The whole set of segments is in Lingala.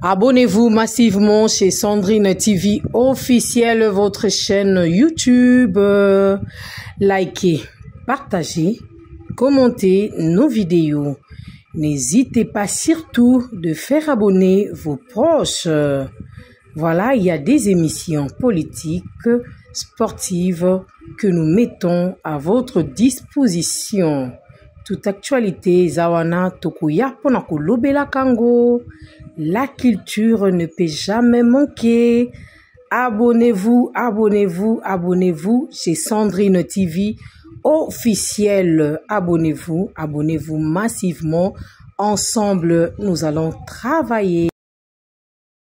Abonnez-vous massivement chez Sandrine TV officielle, votre chaîne YouTube. Likez, partagez, commentez nos vidéos. N'hésitez pas surtout de faire abonner vos proches. Voilà, il y a des émissions politiques, sportives que nous mettons à votre disposition toute actualité Zawana Tokuya, pona la kango la culture ne peut jamais manquer abonnez-vous abonnez-vous abonnez-vous chez Sandrine TV officiel abonnez-vous abonnez-vous massivement ensemble nous allons travailler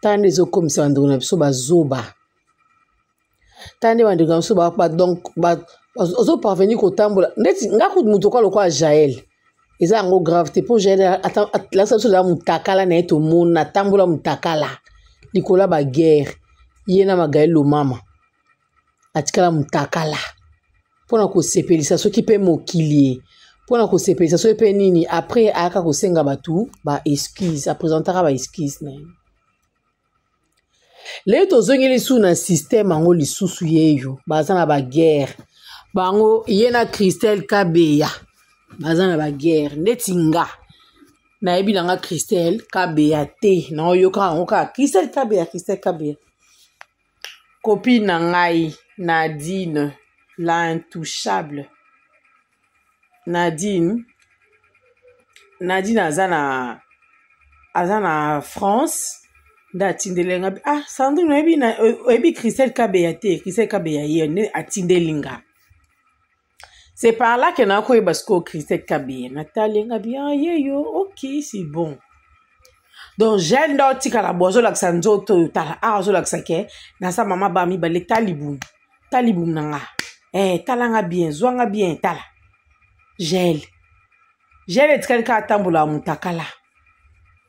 tala nde ezokomisa bandeko na biso bazoba tala nde bandeko na biso donc ozoparvenir kotambola ndeti nga kutu moto okoa lokola jael eza yango grave te mpo jael lakisa biso eza motakala na ye tomona atambola motakala likolo ya baguerre ye na magaele lomama atikala mutakala mpo na kosepelisa soki mpe mokili ye mpo na kosepelisa soki mpe nini après ayaka kosenga bato ba excuse apresentaka ba excuse na ye leo tozongeli su na systeme yango lisusu yeyo baza na baguerre bango ye na christelle kabeya baza na baguerre ndeti nga nayebi na nga christelle kabeya te naoyoka yango kaka christelle kabeya christelle kabeya Copine na ngai Nadine la intouchable. Nadine Nadine aza na aza na France nde atindeli nga ah Sandrine oyebi na oyebi Christelle Kabeya te Christelle Kabeya ye nde atindeli nga c'est par là que na koyeba sikoyo christete kabiye natali nga bi ah, ye yo ok c'est bon donc jeune nde otikala bo azolakisa nzoto oyo tala awa ah, azolakisa ke naza mama ba mibale ta libumu ta libumu na nga eh, tala nga bien zwa nga bien tala gele gele etikali kaka tambola ya motakala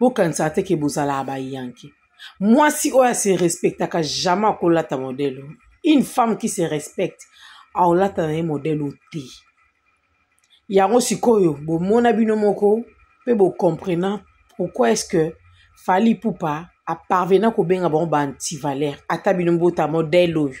bokanisaka te ke bozalaka bayanke mwasi oyo ase respectaka jamais akolata modele une femme qui se respecte aolata na ye modele oyo te yango sikoyo bomona bino moko mpe bocomprena pourquoi est ce que fali pupa aparvena kobenga bango ba antivaleur ata bino bota modele oyo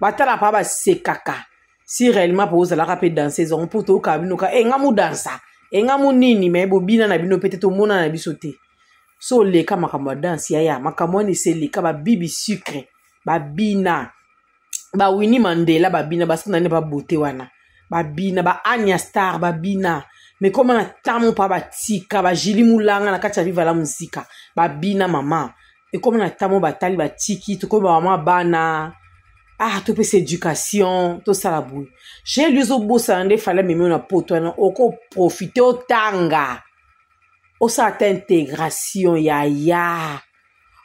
batala pa basekaka si réellement po ozalaka mpe danseuse yango mpo toyokaa bino ka e nga modansa e nga mo nini me bobina na bino mpe te tomona na biso te so oleka makambo ya danse yaya makambo wana eseleka babibi sucre babina bawini mandela babina basana nde babote wana babina ba ania star babina me koma na ntango mpa batika bajili molanga na kati ya viva la mosika babina mama ekomi na ntango batali batiki tokomi bamama bana ah topesa éducation tosala boye j'ai lu ezobosana nde fale amemio na poto wana okoprofite otanga osala ta intégration yaya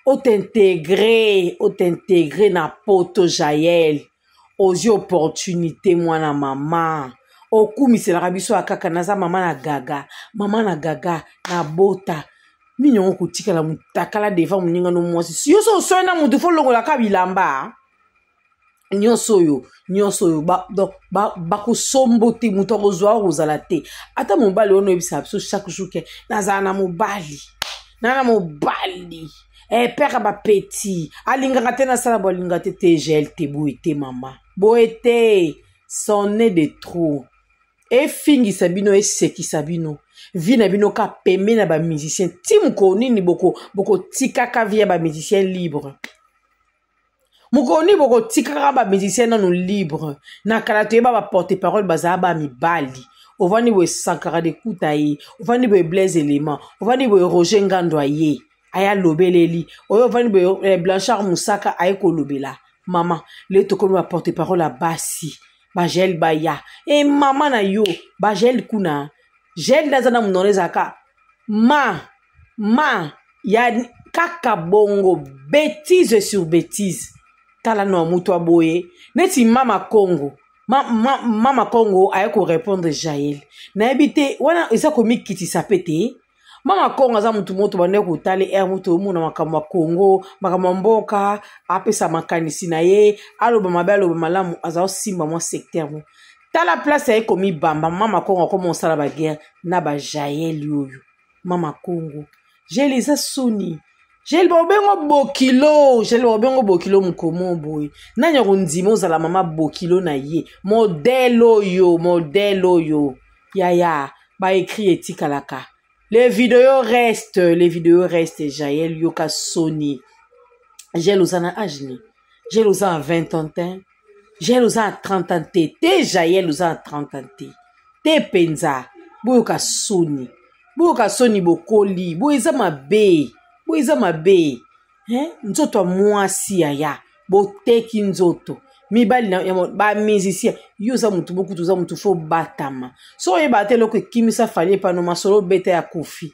otintegre otintegre na poto jael ozwi opportunité mwana mama okumiselaka biso ya kaka naza mama na gaga mama na gaga nabota nini yango kotikala motakala devant moninga no mwasi si yo so osoi na motu fo longolaka bilamba nyonso oyo nyonso oyo bakosombo ba, ba te moto akozwa oyo kozala te ata mobali wana oyebisaka biso chaque jour ke nazala na mobali na na mobali eh, pere ba petit alingaka te nasala boalinga te te gel te boye te mama boye te sonne de trop efingisa bino esekisa bino vi na bino ka peme na bamusicien ti mokolo nini bokotikaka boko vi ya bamusicien libre mokolo nini bokotikaka bamusicien nano libre na kala toyeba baporte parole bazala ba mibali ovandi boye sankara dekuta ye ovandi boye blaise elema ovandi boye roger ngando aye aya lobeleli oyo ovandi boye eh, blanchard mosaka aye kolobela mama le tokomi baporte parole ya basi bagel baya e mama na yo bagel kuna gel naza na monona ezalaka ma ma ya kaka bongo betise sur betise tala no mutu aboye neti mama kongo mama ma, ma kongo aye korépondre jael nayebi te wana eza komikitisa mpe te mama kongo aza motu moto bande kotali r moto omona makambo ya kongo makambo ya mboka apesa makanisi na ye aloba mabe aloba malamu aza osimba mwa secteur mo tala place aye komibamba mama kongo akoma osala baguerre na bajael yoyo mama kongo jele eza soni jele baobengo bokilo jele baobengo bokilo mokomo boye nani akondima ozala mama bokilo na ye modele oyo modele oyo yaya baekri etikalaka le video reste le video reste jael yoka soni jele oza na age nini jael oza na 20 ans te jael oza na 30 ans te te jael oza na 30 ans te te mpenza boyoka soni boyoka soni bokoli boyo eza mabe boyo eza mabe eh? nzoto ya mwasi yaya boteki nzoto mibali bamusicien yo oza motu bokutu oza motu fo obatama so oyebaka te eloko ekimisa fali epano masolo obeta ya kofi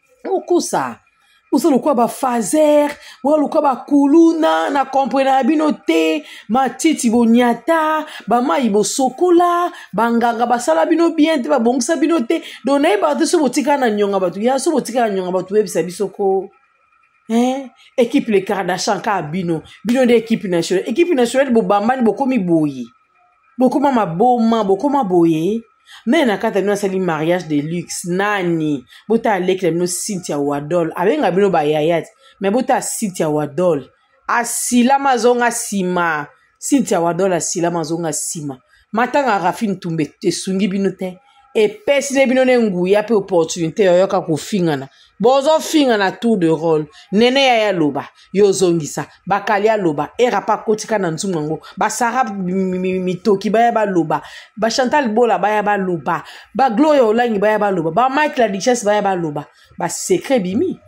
okosa oza lokola bafazer boza lokola bakuluna na komprena na bino te matiti bonyata bamai bosokola banganga basala bino bien te babongisa bino te don nayebaka te so botika na nyonga bato ya so botika na nyonga bato oyebisa biso ko eh? ekipe le kardashan kaka bino bino nde ekipe nationale ekipe nationale bobambani bokomi boye bokoma maboma bokoma boye nani na kati ya bino asali mariage de luxe nani botala leki na bino cynthia wadol abenga bino bayaya te me botala cynthia wadol asilama azonga nsima cynthia wadol asilama azonga nsima matanga rafine tumba esungi bino te epesi nde bino ne nguya mpe opportunité yoyoka kofingana bozofinga na tour de role nene yaya aloba yo ozongisa bakali aloba erapa akotika na nzungu yango basara mitoki baya baloba bachantal bola baya baloba bagloria olangi baya baloba bamike la duchesse baya baloba basekre bimi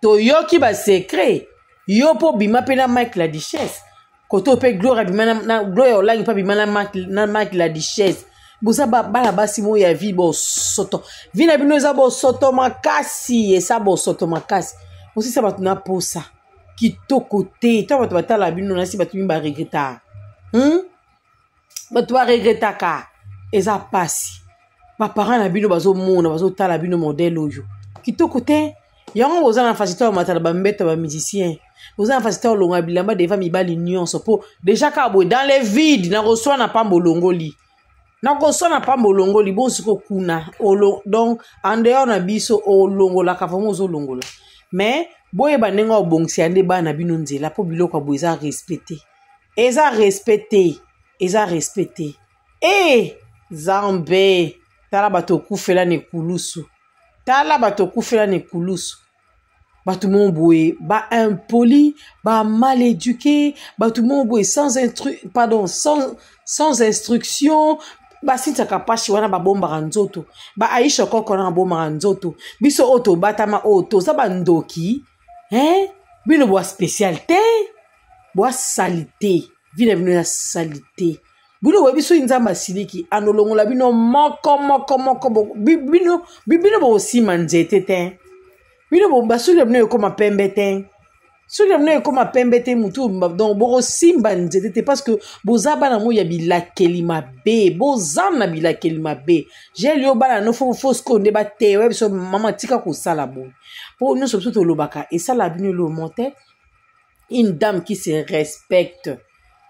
toyoki basekre yo mpo bima mpe na mike la duchesse koto mpe gloria bima na gloria olangi mpe bima na maki la duchesse boza bana basi moyo ya vie bosoto vi na bino eza bosoto makasi eza bosoto makasi osisa bato na posa kitoko te ntango bato batala bino nasi bato bino baregretare hmm? bato baregretaka eza mpasi baparent na bino bazomona bazotala bino modele oyo kitoko te yango boza na fasita ya matala bambeta bamusicien boza na fasita olonga bilamba deva mibali nyonso mpo deja kaka boye dans le vide nakoswana mpamba olongoli nakoswana mpamba olongoli bosiko kuna donc en dehors na biso olongolaka vraimen ozolongola mais boyeba ndenge obongisa nde bana bino nzela mpo biloko ya boye eza respecte eza respect te eza respect te e zambe tala bato okufela na ekulusu tala bato okufela na ekulusu bato moko boye baimpoli bamal éduqué bato moko boye sans instru pardon sans, sans instruction basilisaka mpasi wana babombaka nzoto baaisha koko wana babombaka nzoto biso oyo tobatama oyo toza bandoki oh, hein bino boa spécial te boa salite vi na bino ya salite bino boyebi soki nzambe asiliki anolongola bino moko moko moko bino bino bokosima nzete te bino basoki na bino ekoma pembe te soki na bino ekoma pembe te motu donc bokosimba nzete te parce que boza bana moi ya bilakeli mabe boza na bilakeli mabe jel yo bana no fo fo sikoyo nde bateya oyebi so mama tika kosala boye mpo nyonso biso tolobaka esala bino elomo te une dame qui se respecte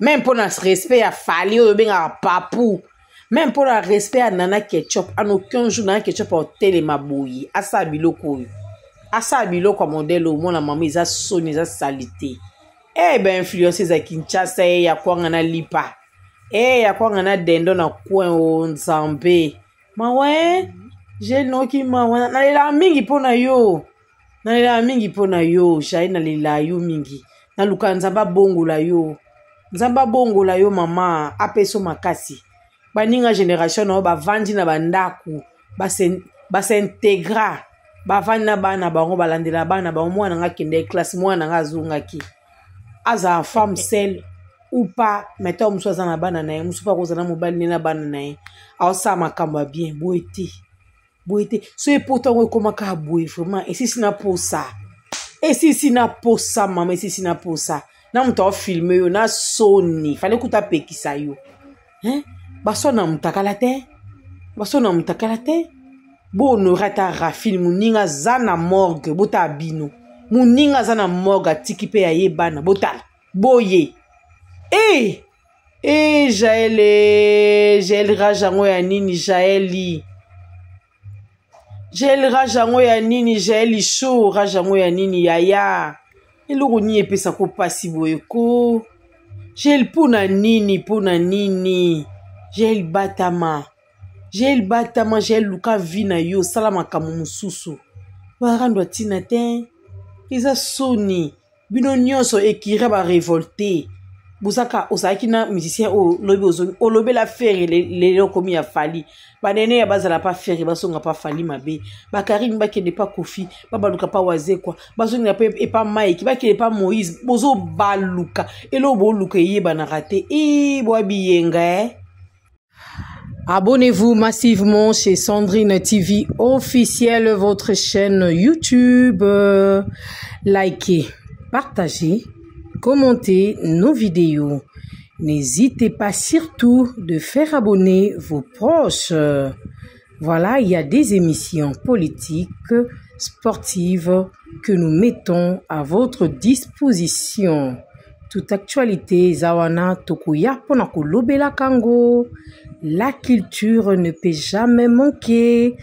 meme mpo na respect ya fali oyo obengaka papu meme mpo na respect ya nana ketchup en aucun jour nana ketchup aotelema boye asala biloko oyo asala biloko ya modele oyo mwana mama eza soni eza salite e eh, bainfluence eza kinshasa ye eh, ya kwanga na lipa e eh, ya kwanga na dendo na coin o nzambe mawae je noki mawa nalelaka mingi mpo na yo nalelaka mingi mpo na yo jai nalelaka yo mingi naluka nzambe abongola yo nzambe abongola yo mama apeso makasi baninga generation na yo bavandi na bandako basintegra bavandi na bana bango balandela bana bango mwana nga akendaki classe mwana nga azongaki azala femme seule ou pas mais ntango mosusu aza na bana na ye mosusu mpe akozala na mobali nde na bana na ye aosala makambo ya bien boye te boye te so epoto yango ekoma kaka boye vraiment esisi na posa esisi na posa mama esisi na posa na moto aofilme yo na soni fale kuta apekisa yo hein baso na mutakala te baso na mutakala te bo honore ata rafine moninga aza na morgue botala bino moninga aza na morgue atiki mpe ya ye bana botala boye e e jael e jael rage yango ya nini jaeli jael rage yango ya nini jael isho rage yango ya nini yaya eloko nini epesa ko mpasi boye ko jael mpo na nini mpo na nini jael batama jael batama jael luka vi na yo osala makambo mosusu barando atina te eza soni bino nyonso ekira ba revolte bozaka ozalaki na musicien oyo lobi ozongi olobela fere lelo okomi ya fali banene ya bazala pa fere bazonga pa fali mabe bakarine bakende pa kofi babaluka pa wazekwa bazongela pe epa mike bakende pa moïse bozobaluka eloo boluka eyebanaka te ii bwa biyenga e eh? Abonnez-vous massivement chez Sandrine TV officielle, votre chaîne YouTube. Likez, partagez, commentez nos vidéos. N'hésitez pas surtout de faire abonner vos proches. Voilà, il y a des émissions politiques, sportives que nous mettons à votre disposition toute actualité Zawana Tokuya Lobela, Kango. La culture ne peut jamais manquer.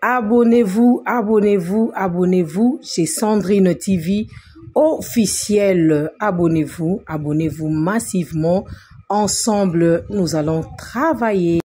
Abonnez-vous, abonnez-vous, abonnez-vous chez Sandrine TV officielle. Abonnez-vous, abonnez-vous massivement. Ensemble, nous allons travailler.